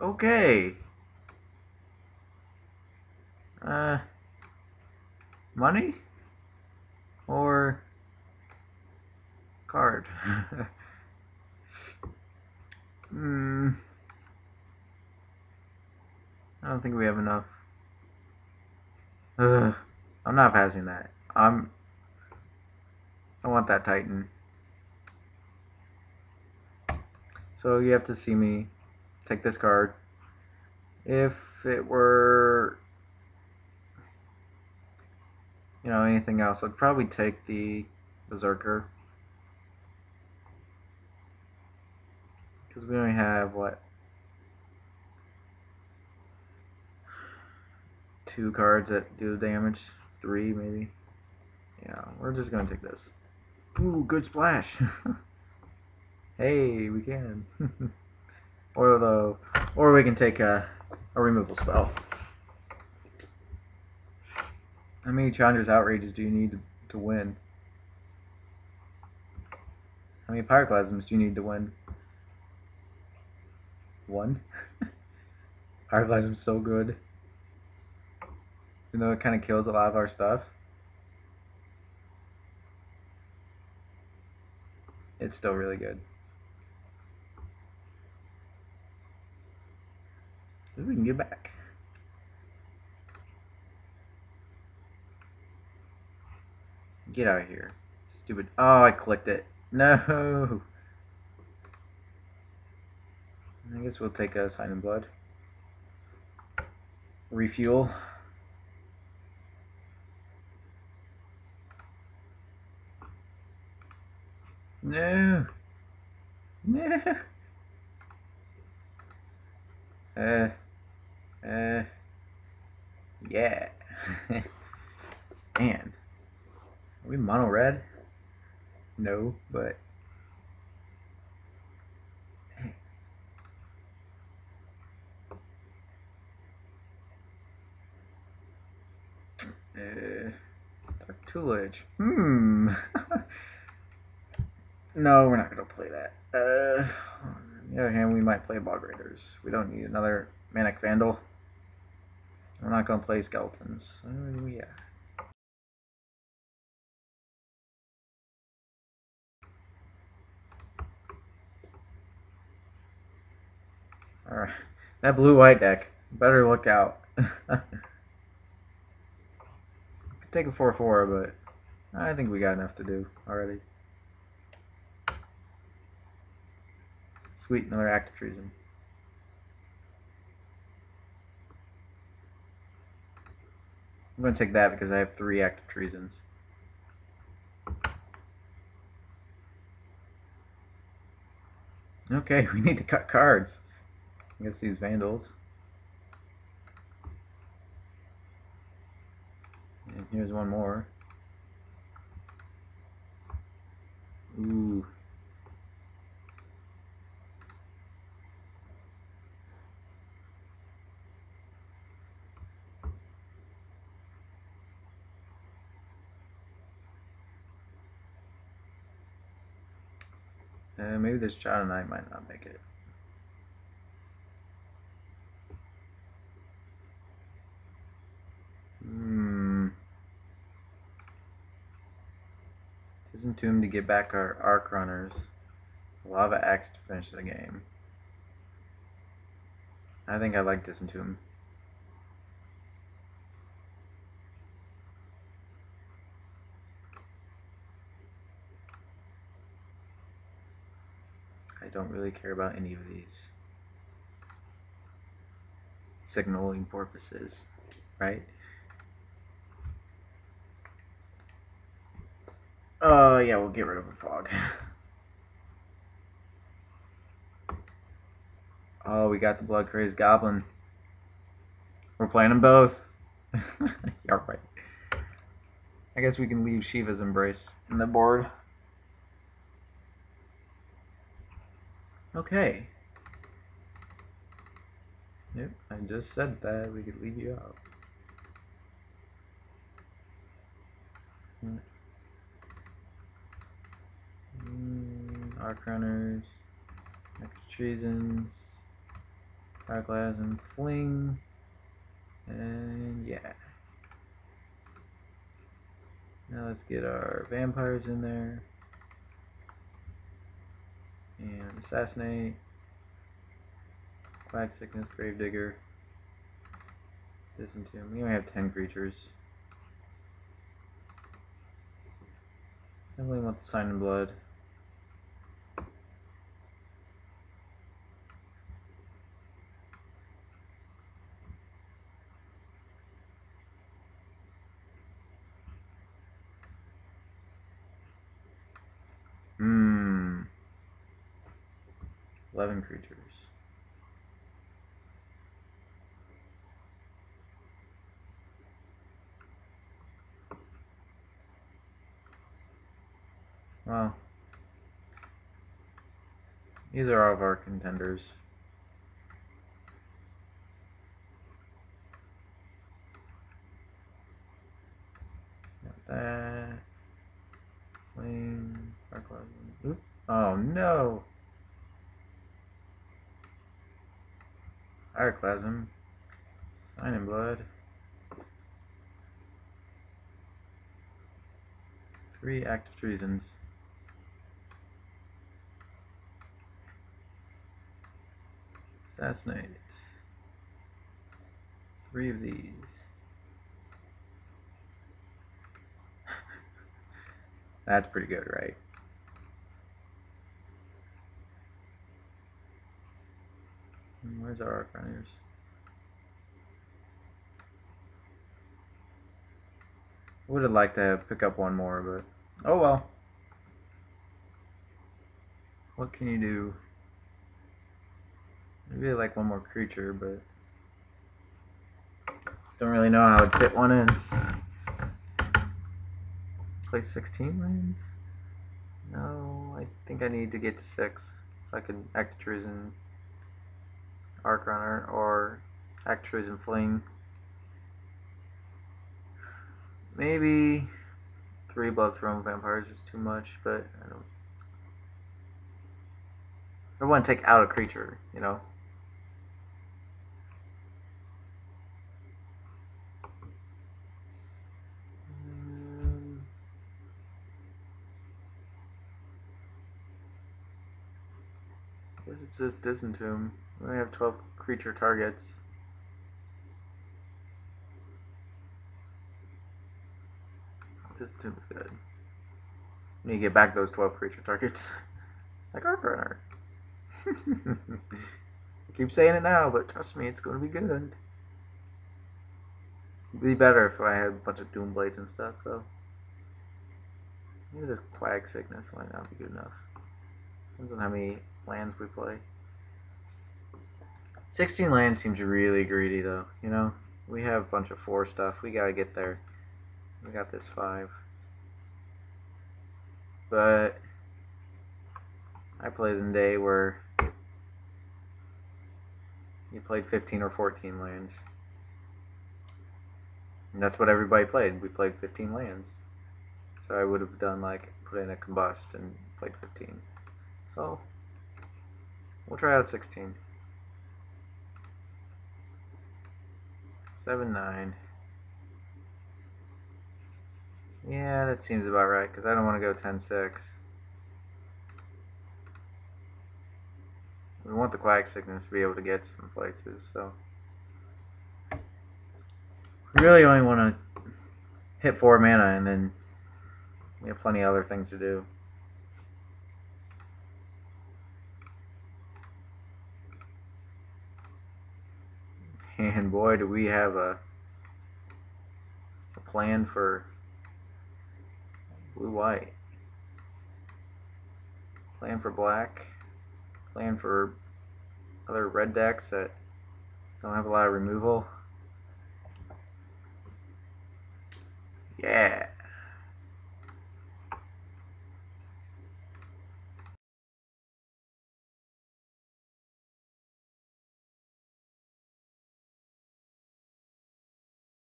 Okay. Uh, money or card? Hmm. I don't think we have enough. Ugh. I'm not passing that. I'm. I want that Titan. So you have to see me take this card. If it were, you know, anything else, I'd probably take the Berserker. Because we only have, what, two cards that do damage? Three, maybe? Yeah, we're just going to take this. Ooh, good splash! hey, we can. or though, or we can take a, a removal spell. How many Chandra's Outrages do you need to, to win? How many Pyroclasms do you need to win? One? Pyroclasm's so good. Even though it kind of kills a lot of our stuff. It's still really good. So we can get back. Get out of here. Stupid. Oh, I clicked it. No. I guess we'll take a sign in blood. Refuel. No. No. Uh. Uh. Yeah. Man. Are we mono red? No, but. Uh, Dark Tutelage. Hmm. no, we're not to play that. Uh, on the other hand, we might play Bog Raiders. We don't need another Manic Vandal. We're not going to play Skeletons. Uh, yeah. Alright. That blue-white deck. Better look out. Could take a 4-4, but I think we got enough to do already. Sweet, another Act of Treason. I'm going to take that because I have three Act of Treasons. Okay, we need to cut cards. I guess these vandals. And here's one more. Ooh. Uh, maybe this Shadow Knight might not make it. Hmm. Disentomb to get back our Arc Runners. Lava Axe to finish the game. I think I like Disentomb. I don't really care about any of these. Signaling porpoises, right? Uh, yeah, we'll get rid of the fog. oh, we got the blood crazed goblin. We're playing them both. yeah, right. I guess we can leave Shiva's embrace in the board. Okay. Yep, I just said that we could leave you out. Mm, arc runners, treasons. Pyroclasm, Fling, and yeah. Now let's get our vampires in there. And assassinate. Quag Sickness, Gravedigger. Disentomb. We only have 10 creatures. Definitely want the Sign in Blood. Hmm. 11 creatures. Well, these are all of our contenders. Got that. Flame. Oop. Oh no! Pyroclasm. Sign in blood. Three Act of Treasons. Assassinate. Three of these. That's pretty good, right? Mm, where's our arc runners? Would have liked to pick up one more, but oh well. What can you do? I really like one more creature, but don't really know how I'd fit one in. Play 16 lands? No, I think I need to get to 6 so I can act Treason Arc Runner or act Treason Fling. Maybe three Bloodthrone Vampires is too much, but I don't. I want to take out a creature, you know. Guess it's just Disentomb. We only have 12 creature targets. Disentomb is good. We need to get back those 12 creature targets. like Runner. I keep saying it now, but trust me, it's going to be good. It'd be better if I had a bunch of Doom Blades and stuff, though. Maybe the Quag Sickness might not be good enough. Depends on how many lands we play. 16 lands seems really greedy though, you know? We have a bunch of 4 stuff, we gotta get there. We got this 5. But I played in a day where you played 15 or 14 lands. And that's what everybody played. We played 15 lands. So I would have done like, put in a combust and played 15. So We'll try out 16. 7, 9. Yeah, that seems about right, because I don't want to go 10, 6. We want the Quag Sickness to be able to get some places, so... We really only want to hit 4 mana, and then we have plenty of other things to do. And boy, do we have a, a plan for blue-white. Plan for black. Plan for other red decks that don't have a lot of removal. Yeah.